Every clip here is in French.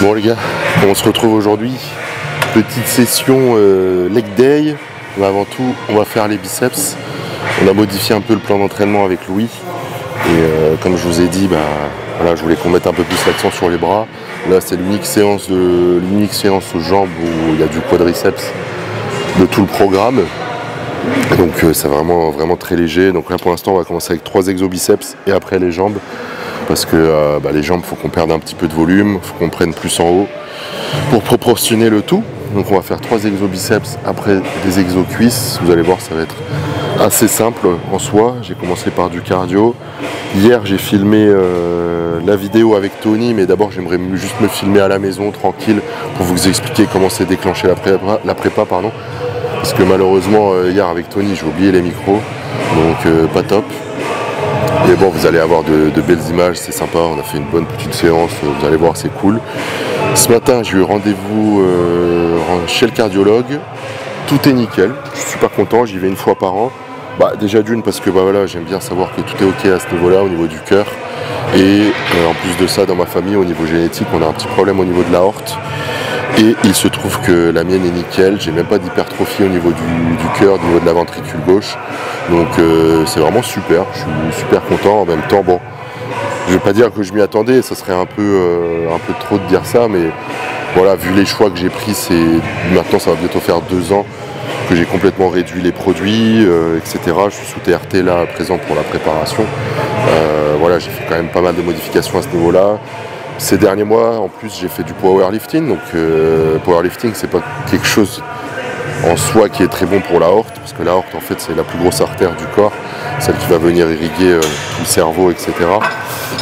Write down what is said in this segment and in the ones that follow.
Bon les gars, on se retrouve aujourd'hui. Petite session euh, leg day. Mais avant tout, on va faire les biceps. On a modifié un peu le plan d'entraînement avec Louis. Et euh, comme je vous ai dit, bah, voilà, je voulais qu'on mette un peu plus l'accent sur les bras. Là, c'est l'unique séance l'unique séance aux jambes où il y a du quadriceps de tout le programme. Donc euh, c'est vraiment vraiment très léger. Donc là pour l'instant on va commencer avec trois exobiceps et après les jambes. Parce que euh, bah, les jambes, faut qu'on perde un petit peu de volume, faut qu'on prenne plus en haut pour proportionner le tout. Donc on va faire trois exobiceps après des exo-cuisses. Vous allez voir, ça va être assez simple en soi. J'ai commencé par du cardio. Hier, j'ai filmé euh, la vidéo avec Tony, mais d'abord, j'aimerais juste me filmer à la maison, tranquille, pour vous expliquer comment s'est déclenché la prépa, la prépa pardon. Parce que malheureusement, euh, hier avec Tony, j'ai oublié les micros, donc pas top. Mais bon, vous allez avoir de, belles images, c'est sympa. On a fait une bonne petite séance, vous allez voir, c'est cool. Ce matin, j'ai eu rendez-vous euh, chez le cardiologue. Tout est nickel. Je suis super content, j'y vais une fois par an. Bah, déjà d'une parce que bah, j'aime bien savoir que tout est ok à ce niveau-là, au niveau du cœur. Et euh, en plus de ça, dans ma famille, au niveau génétique, on a un petit problème au niveau de la horte. Et il se trouve que la mienne est nickel, j'ai même pas d'hypertrophie au niveau du, cœur, au niveau de la ventricule gauche. Donc euh, c'est vraiment super, je suis super content. En même temps, bon, je vais pas dire que je m'y attendais, ça serait un peu, euh, un peu trop de dire ça, mais voilà, vu les choix que j'ai pris, c'est maintenant ça va bientôt faire deux ans que j'ai complètement réduit les produits, euh, etc. Je suis sous TRT là présent pour la préparation. voilà, j'ai fait quand même pas mal de modifications à ce niveau-là. Ces derniers mois, en plus, j'ai fait du powerlifting. Donc, euh, powerlifting, c'est pas quelque chose en soi qui est très bon pour la horte, parce que la horte, en fait, c'est la plus grosse artère du corps, celle qui va venir irriguer euh, le cerveau, etc.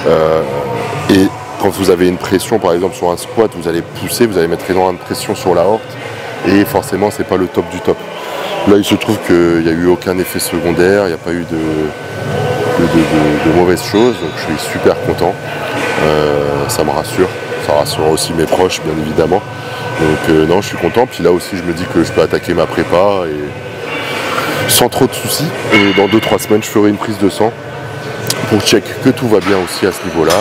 Euh, et quand vous avez une pression, par exemple, sur un squat, vous allez pousser, vous allez mettre énormément de pression sur la horte, et forcément, c'est pas le top du top. Là, il se trouve qu'il n'y a eu aucun effet secondaire, il n'y a pas eu de, de, mauvaises choses, donc je suis super content. Euh, ça me rassure, ça rassure aussi mes proches bien évidemment. Donc euh, non, je suis content. Puis là aussi, je me dis que je peux attaquer ma prépa et sans trop de soucis. Et dans 2-3 semaines, je ferai une prise de sang pour check que tout va bien aussi à ce niveau-là.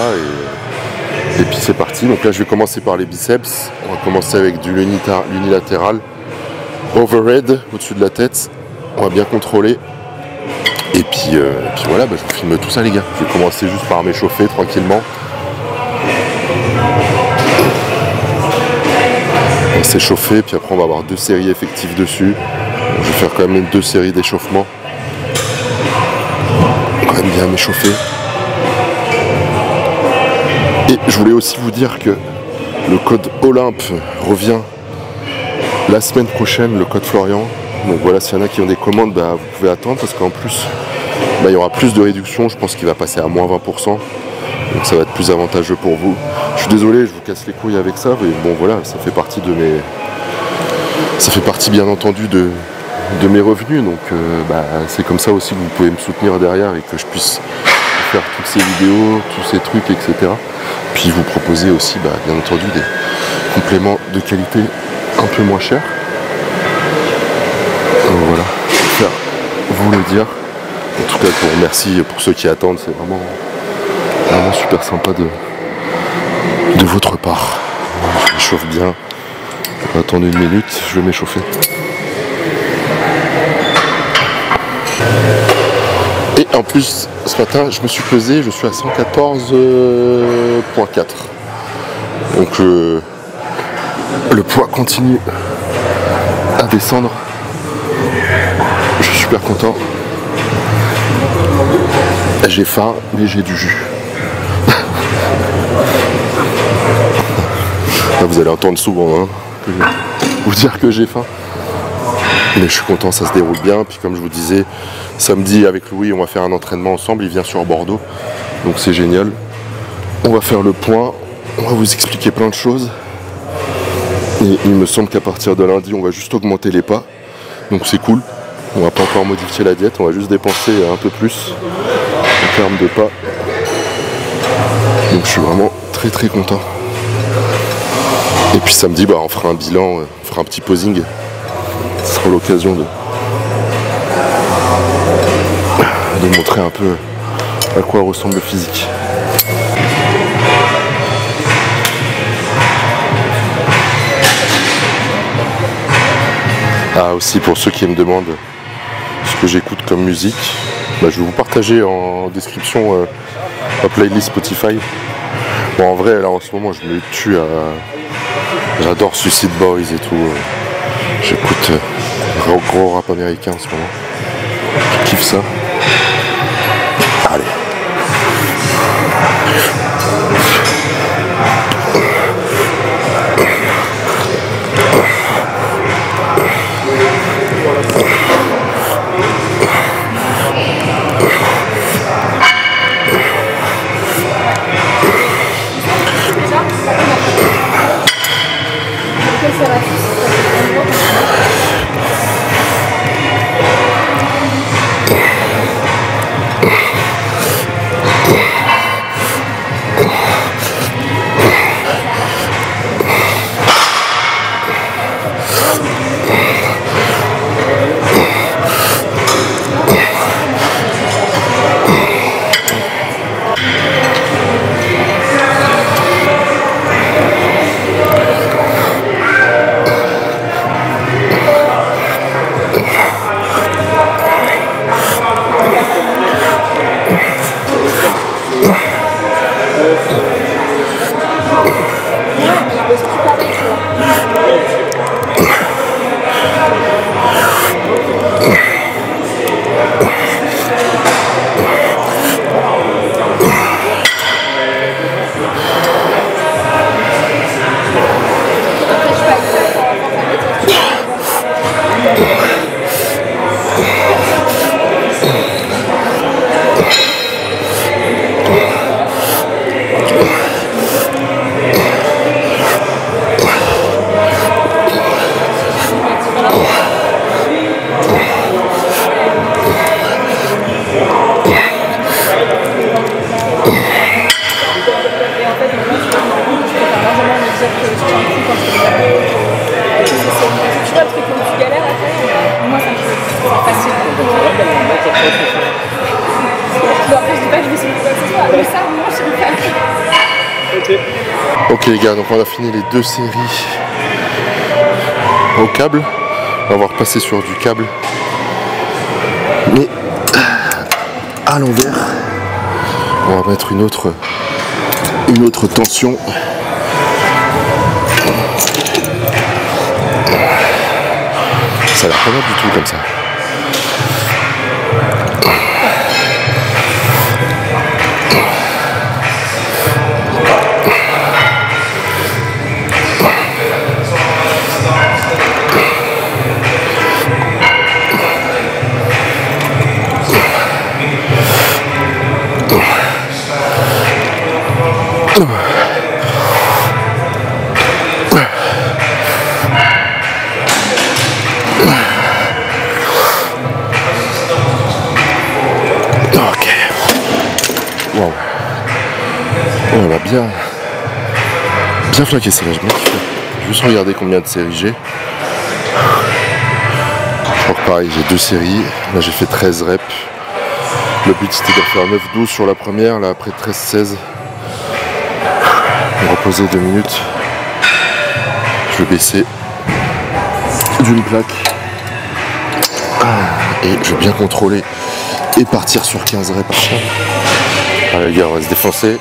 Et, puis c'est parti. Donc là, je vais commencer par les biceps. On va commencer avec du l'unilatéral. Overhead au-dessus de la tête. On va bien contrôler. Et puis, euh, voilà, bah, je vous filme tout ça les gars. Je vais commencer juste par m'échauffer tranquillement. On va s'échauffer, puis après on va avoir deux séries effectives dessus. je vais faire quand même deux séries d'échauffement. Quand même bien m'échauffer. Et je voulais aussi vous dire que le code Olympe revient la semaine prochaine, le code Florian. Donc voilà, s'il y en a qui ont des commandes, bah, vous pouvez attendre parce qu'en plus, bah, il y aura plus de réduction. Je pense qu'il va passer à moins 20%. Donc ça va être plus avantageux pour vous. Je suis désolé, je vous casse les couilles avec ça, mais bon voilà, ça fait partie de mes. Ça fait partie bien entendu de, mes revenus. Donc euh, bah, c'est comme ça aussi que vous pouvez me soutenir derrière et que je puisse faire toutes ces vidéos, tous ces trucs, etc. Puis vous proposer aussi, bien entendu, des compléments de qualité un peu moins chers. voilà, faire vous le dire. En tout cas, je vous remercie pour ceux qui attendent, c'est vraiment, vraiment super sympa de, de votre part. Je m'échauffe bien. Attendez une minute, je vais m'échauffer. Et en plus, ce matin, je me suis pesé, je suis à 114.4. Donc euh, le poids continue à descendre. Super content. J'ai faim, mais j'ai du jus. vous allez entendre souvent hein, vous dire que j'ai faim. Mais je suis content, ça se déroule bien. Puis comme je vous disais, samedi avec Louis, on va faire un entraînement ensemble. Il vient sur Bordeaux. Donc c'est génial. On va faire le point. On va vous expliquer plein de choses. Il me semble qu'à partir de lundi, on va juste augmenter les pas. Donc c'est cool. On va pas encore modifier la diète, on va juste dépenser un peu plus en termes de pas. Donc je suis vraiment très très content. Et puis samedi, bah, on fera un bilan, euh, on fera un petit posing. Ce sera l'occasion de, de montrer un peu à quoi ressemble le physique. Ah aussi pour ceux qui me demandent que j'écoute comme musique, bah, je vais vous partager en description euh, ma playlist Spotify. Bon en vrai là en ce moment je me tue à. J'adore Suicide Boys et tout. J'écoute euh, gros rap américain en ce moment. Je kiffe ça. Ok les gars, donc on a fini les deux séries au câble. On va repasser sur du câble. Mais à l'envers. On va mettre une autre une autre tension. Ça a l'air pas mal du tout comme ça. Flaqué celle-là, je bien kiffé. Juste regarder combien de séries j'ai. Que pareil, j'ai deux séries. Là, j'ai fait 13 reps. Le but c'était de faire 9-12 sur la première, là après 13-16. Reposer deux minutes. Je vais baisser d'une plaque. Ah, Et je vais bien contrôler et partir sur 15 reps. Allez les gars, on va se défoncer.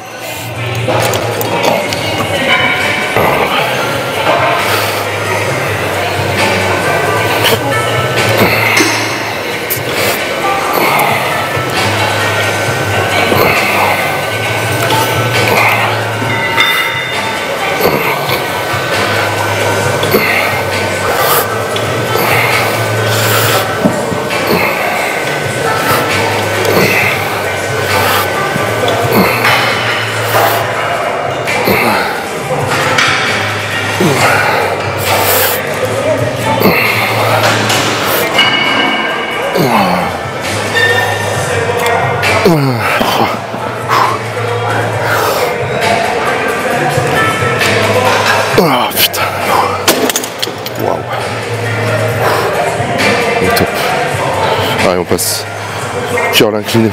Şimdi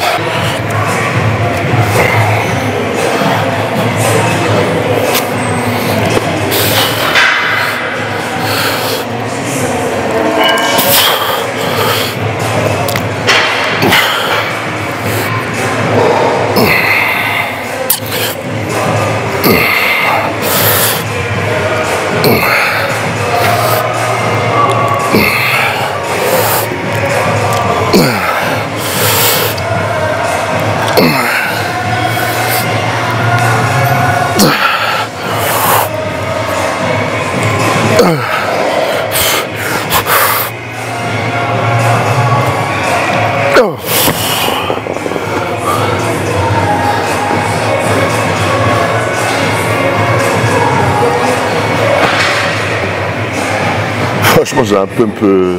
un euh,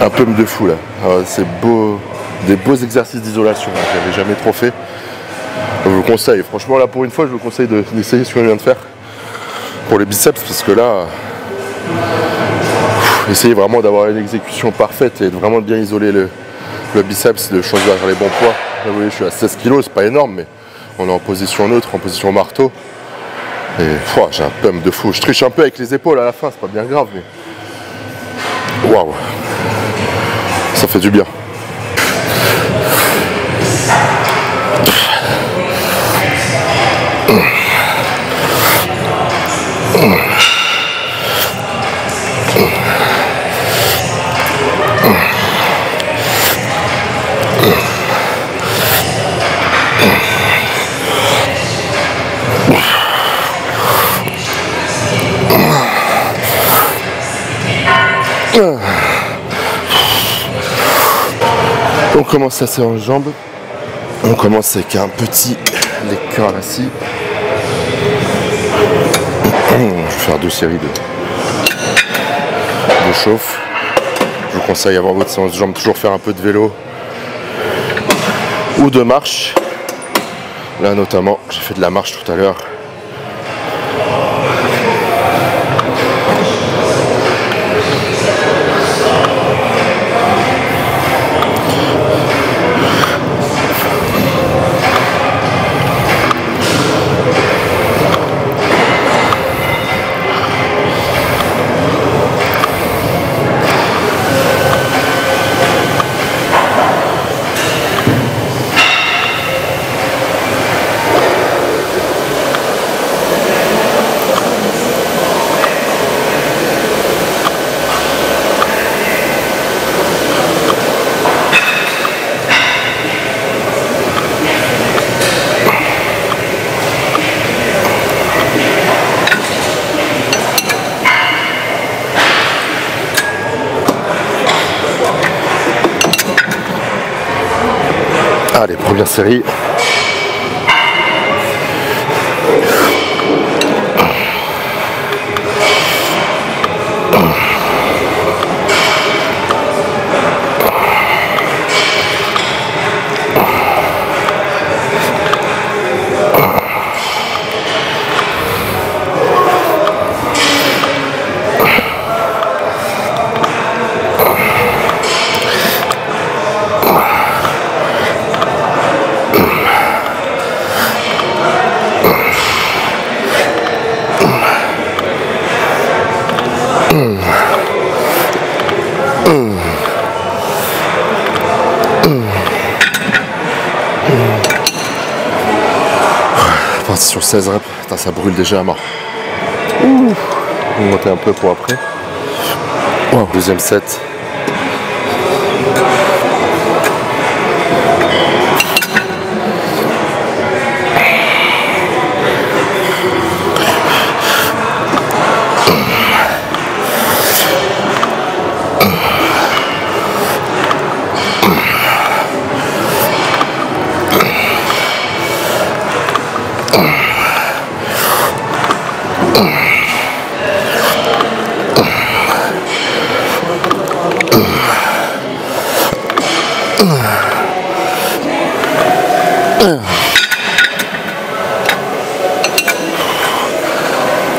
un de fou là. Ah c'est beau, des beaux exercices d'isolation. là. J'avais jamais trop fait. Je vous conseille. Franchement, là pour une fois, je vous conseille de- d'essayer ce que je viens de faire pour les biceps parce que là, essayez vraiment d'avoir une exécution parfaite et de vraiment bien isoler le, le biceps, de choisir les bons poids. Vous voyez, je suis à 16 kg, c'est pas énorme, mais on est en position neutre, en position marteau. Et j'ai un pump de fou. Je triche un peu avec les épaules à la fin, c'est pas bien grave, mais. Waouh Ça fait du bien. On commence serrer en jambes. On commence avec un petit curl assis. Je vais faire deux séries de, de chauffe. Je vous conseille avant votre séance de jambes toujours faire un peu de vélo ou de marche. Là notamment, j'ai fait de la marche tout à l'heure. Première série. Sur 16 reps. Putain, ça brûle déjà à mort. Ouh. On va monter un peu pour après. Wow, Deuxième set.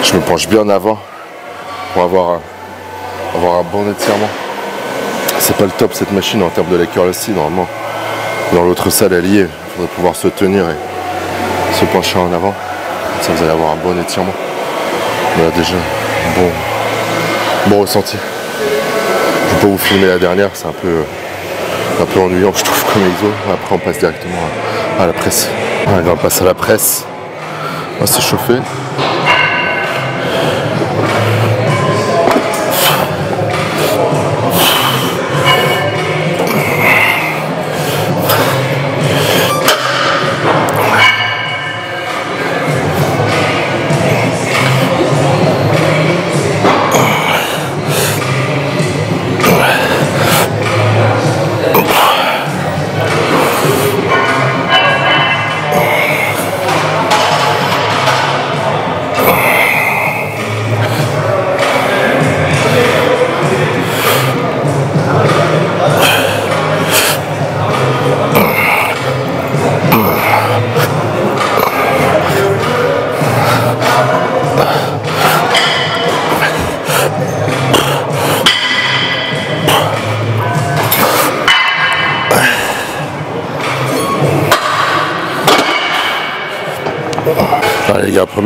Je me penche bien en avant pour avoir un, avoir un bon étirement. C'est pas le top cette machine en termes de curl aussi normalement. Dans l'autre salle est. Il faudrait pouvoir se tenir et se pencher en avant. Ça vous allez avoir un bon étirement. On a déjà bon, bon ressenti. Je vais pas vous filmer la dernière, c'est un peu, un peu ennuyant je trouve comme exo. Après on passe directement à, à la presse. On passe à la presse. On va s'échauffer.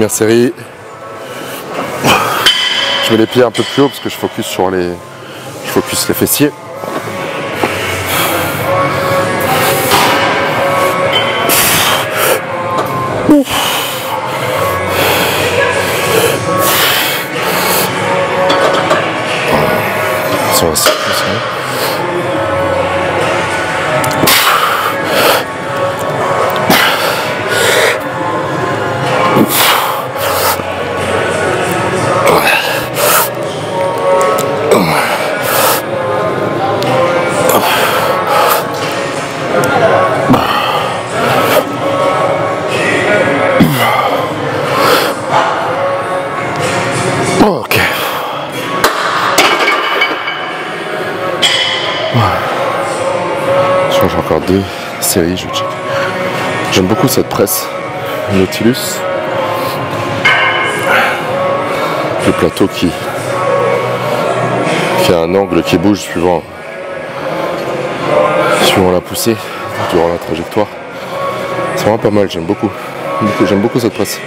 Série. Je mets les pieds un peu plus haut parce que je focus sur les. Focus les fessiers. J'aime beaucoup cette presse Nautilus. Le plateau qui, qui a un angle qui bouge suivant, suivant la poussée, durant la trajectoire. C'est vraiment pas mal, j'aime beaucoup. J'aime beaucoup cette presse.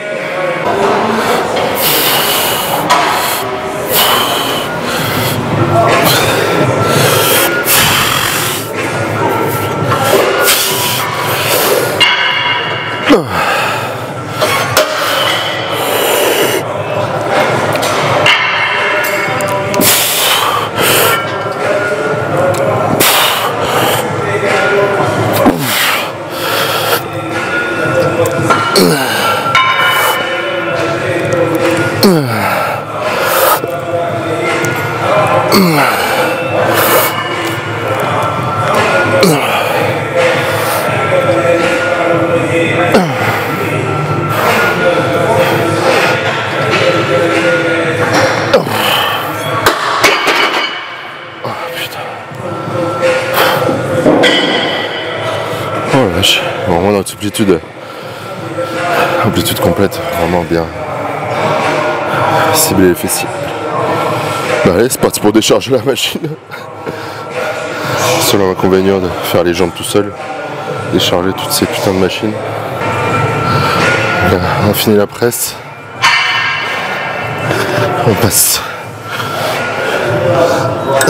Amplitude, complète, vraiment bien cibler les fessiers. Allez, c'est parti pour décharger la machine. Seul inconvénient de faire les jambes tout seul, décharger toutes ces putains de machines. Là, on a fini la presse. On passe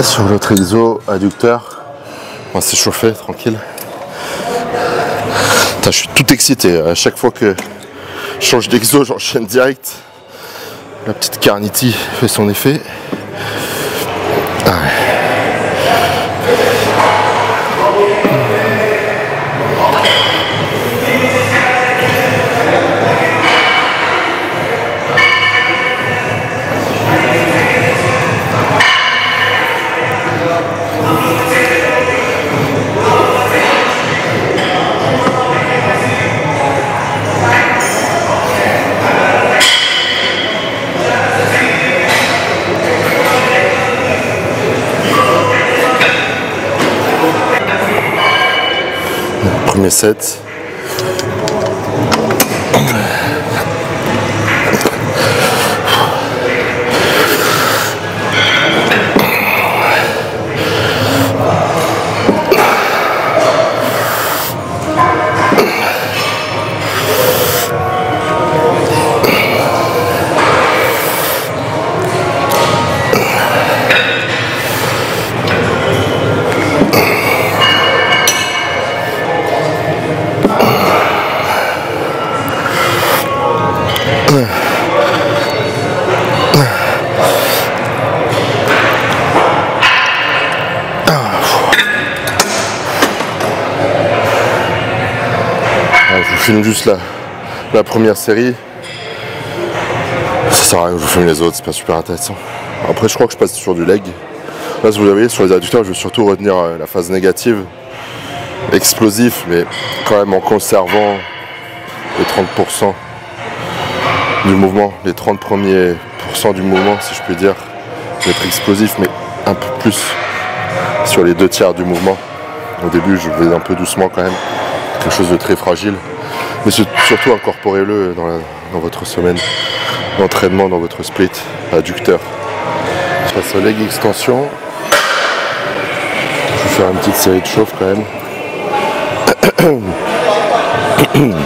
sur l'autre exo adducteur. On va s'échauffer tranquille. Je suis tout excité. À chaque fois que je change d'exo, j'enchaîne direct. La petite Carnity fait son effet. 27. La, première série. Ça sert à rien que je filme les autres, c'est pas super intéressant. Après, je crois que je passe sur du leg. Là, vous voyez, sur les adducteurs, je vais surtout retenir euh, la phase négative, explosif, mais quand même en conservant les 30% du mouvement, les 30 premiers pourcents du mouvement, si je peux dire. Être explosif, mais un peu plus sur les deux tiers du mouvement. Au début, je vais un peu doucement quand même, quelque chose de très fragile. Mais surtout, incorporez-le dans, dans votre semaine d'entraînement, dans votre split adducteur. Passe au leg extension. Je vais faire une petite série de chauffe quand même.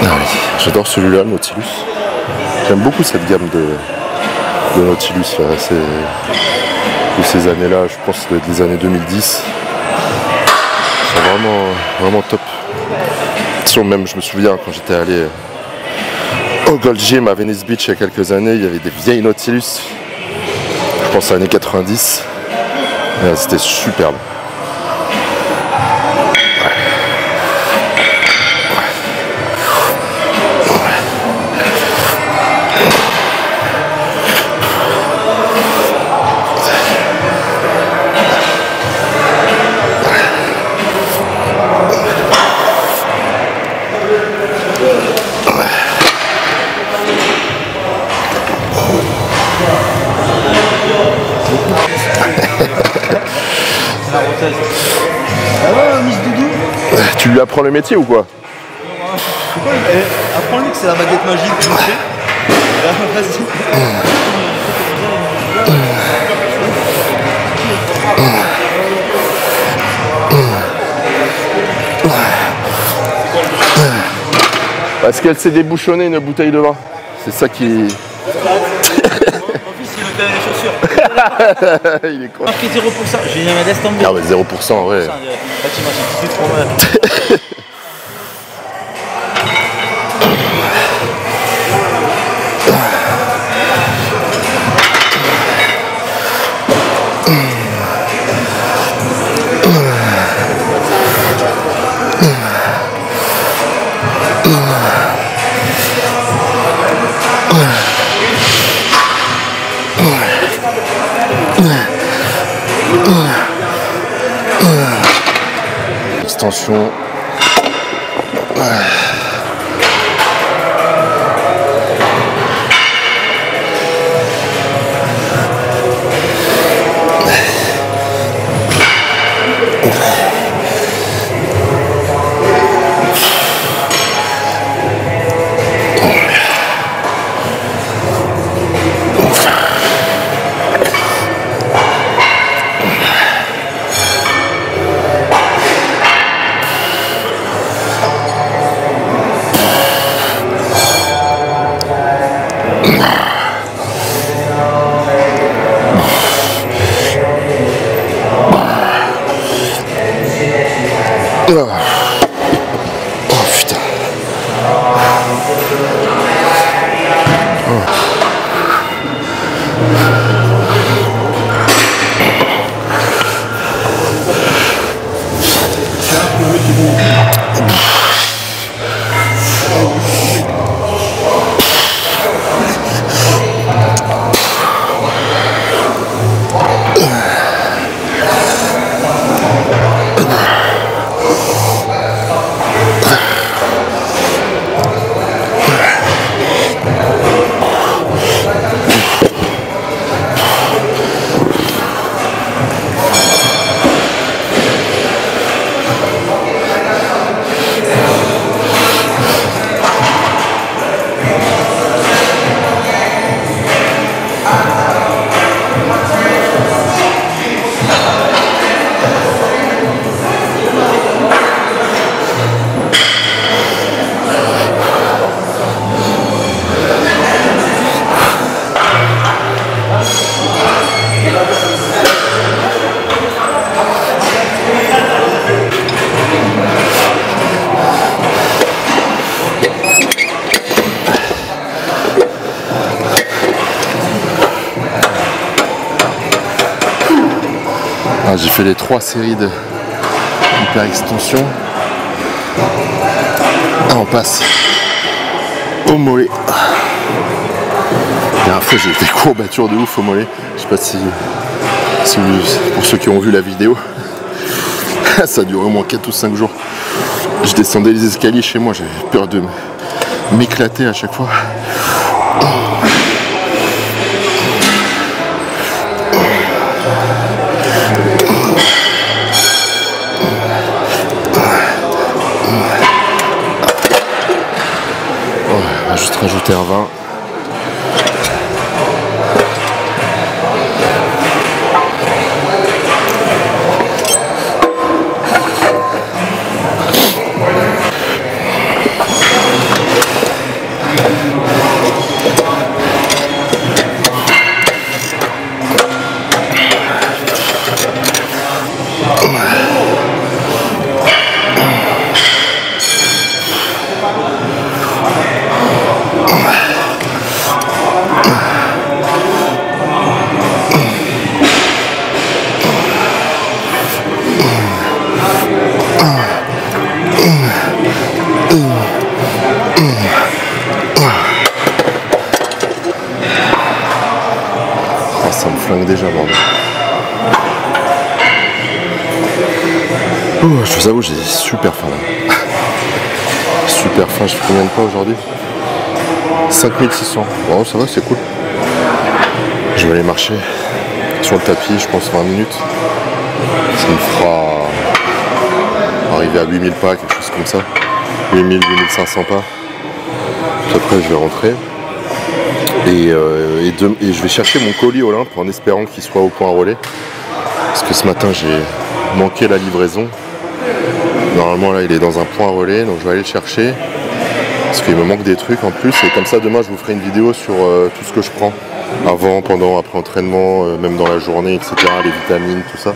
Ah j'adore celui-là, Nautilus. J'aime beaucoup cette gamme de, Nautilus là, de ces années-là, je pense les années 2010. C'est vraiment, vraiment top. Même, je me souviens quand j'étais allé au Gold Gym à Venice Beach il y a quelques années, il y avait des vieilles Nautilus. Je pense à années 90. Et, euh, C'était superbe. Lui apprends le métier ou quoi eh, Apprends-lui que c'est la baguette magique. Parce qu'elle s'est débouchonnée une bouteille de vin. C'est ça qui. Mon fils, il fait les chaussures. Il est con. Marqué 0%. J'ai laisse tomber. Ah ouais, 0%, ouais. Putain, Là, tu m'as fait Extension. Ah, fait les trois séries de hyper extension. on passe au mollet. La dernière j'ai des courbatures de ouf au mollet. Je sais pas si, si pour ceux qui ont vu la vidéo, ça a duré au moins 4 ou 5 jours. Je descendais les escaliers chez moi, j'avais peur de m'éclater à chaque fois. Juste rajouter un vin. 5600. Bon, ça va, c'est cool. Je vais aller marcher sur le tapis, je pense 20 minutes. Ça me fera arriver à 8000 pas, quelque chose comme ça. 8000, 8500 pas. Après, je vais rentrer. Et, euh, et je vais chercher mon colis Olympe en espérant qu'il soit au point relais. Parce que ce matin j'ai manqué la livraison. Normalement là il est dans un point relais donc je vais aller le chercher. Parce qu'il me manque des trucs en plus et comme ça demain je vous ferai une vidéo sur euh, tout ce que je prends. Avant, pendant, après entraînement, euh, même dans la journée, etc. Les vitamines, tout ça.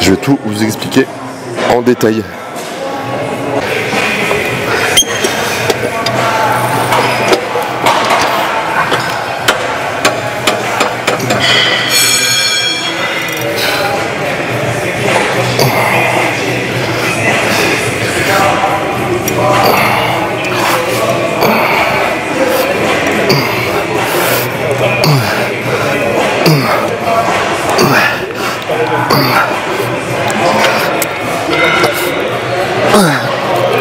Je vais tout vous expliquer en détail.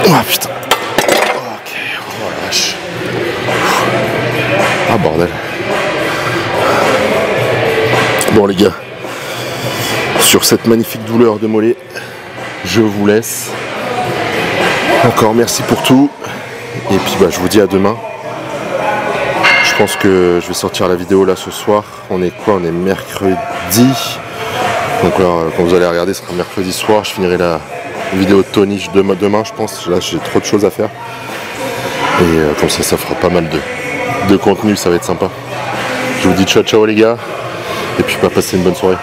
Oh putain. Ok, oh. Ah bordel. Bon les gars, sur cette magnifique douleur de mollet, je vous laisse. Encore merci pour tout. Et puis bah, je vous dis à demain. Je pense que je vais sortir la vidéo là ce soir. On est quoi? On est mercredi. Donc là, quand vous allez regarder, ce mercredi soir. Je finirai la vidéo de Tony demain, je pense. Là, j'ai trop de choses à faire. Et euh, comme ça, ça fera pas mal de, de contenu. Ça va être sympa. Je vous dis ciao, ciao les gars. Et puis, bah, passez une bonne soirée.